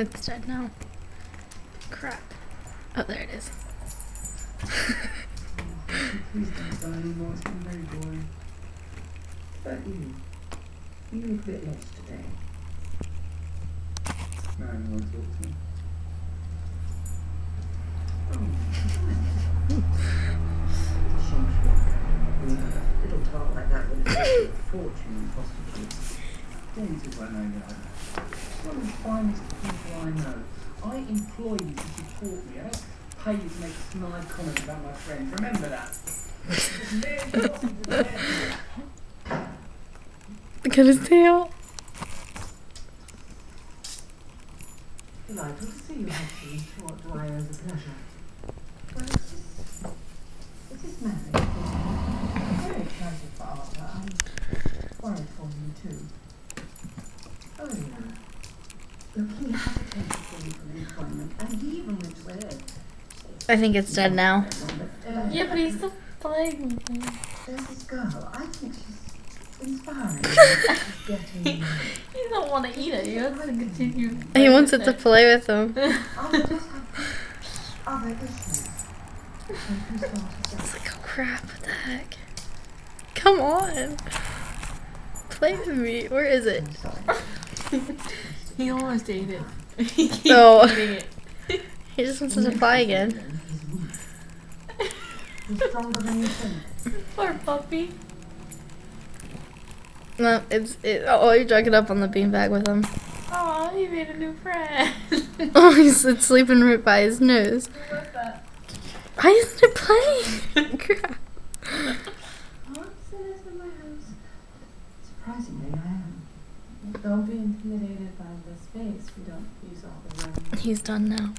It's dead now. Crap. Oh, there it is. Please don't die anymore. It's been very boring. But you, you look a bit lost today. No, no one talk to me. Oh, a little tart like that would have cost a fortune in prostitutes. Don't think I know that. One of the finest people I know. I employ you to support me. I don't pay you to make snide comments about my friends. Remember that. It's merely gossip Look at his tail. Delightful to see you, Hattie. What do I owe the pleasure? Well, it's just, it's just marriage. I'm very excited for Arthur. I'm worried for him too. Oh, yeah. I think it's dead now. Yeah, but he's still playing with me. There's this girl. I think she's inspiring. she's. He don't want to eat it. He wants to continue. He wants it to play with him. Arthur does have other issues. So It's like, oh crap, what the heck? Come on. Play with me. Where is it? I'm sorry. He almost ate it. he keeps Oh. eating it. He just wants to fly again. He's stronger than you think. Poor puppy. No, it's it. Oh, he drug it up on the beanbag with him. Oh, he made a new friend. Oh, he's it's sleeping right by his nose. What's that? Why isn't it playing? Crap. What's this in my house? Surprisingly, I am. Don't be intimidated by the space. We don't use all the room. He's done now.